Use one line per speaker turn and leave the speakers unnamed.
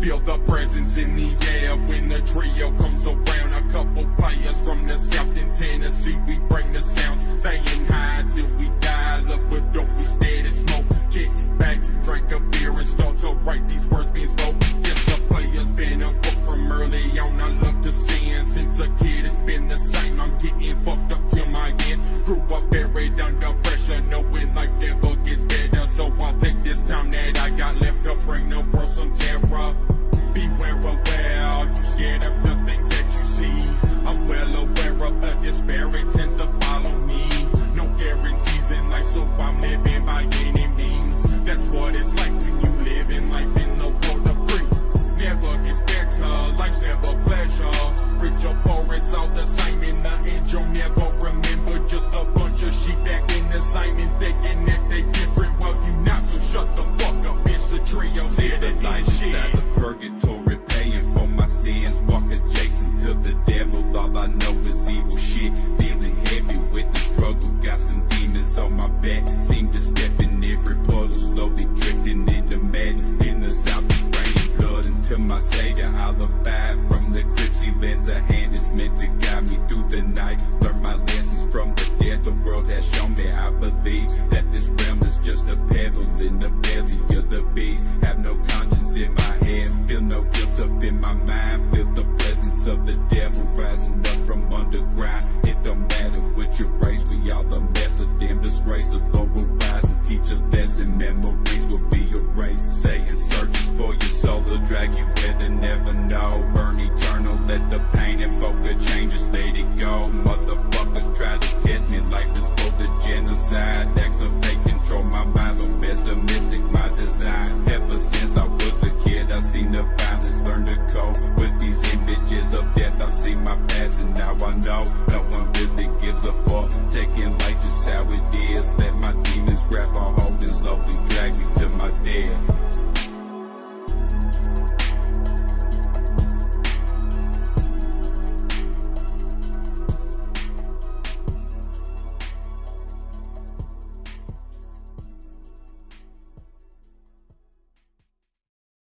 Feel the presence in the air when the trio comes around. A couple players from the south shit.
Inside the purgatory, paying for my sins. Walk adjacent to the devil. All I know is evil shit. Feeling heavy with the struggle. Got some demons on my back. Seem to step in every puddle. Slowly drifting into madness. In the south, it's raining blood until my savior. I'll abide from the crypts. He lends a hand. It's meant to guide me through the night. Learn my lessons from the dead. The world has shown me. I believe that this realm is just a pebble in the know. Burn eternal. Let the pain invoke a change. Just let it go. Motherfuckers try to test me. Life is full of genocide. Acts of fake control. My mind's on pessimistic. My design. Ever since I was a kid, I've seen the violence. Learn to cope with these images of death. I've seen my past and now I know no one really gives a fuck. Take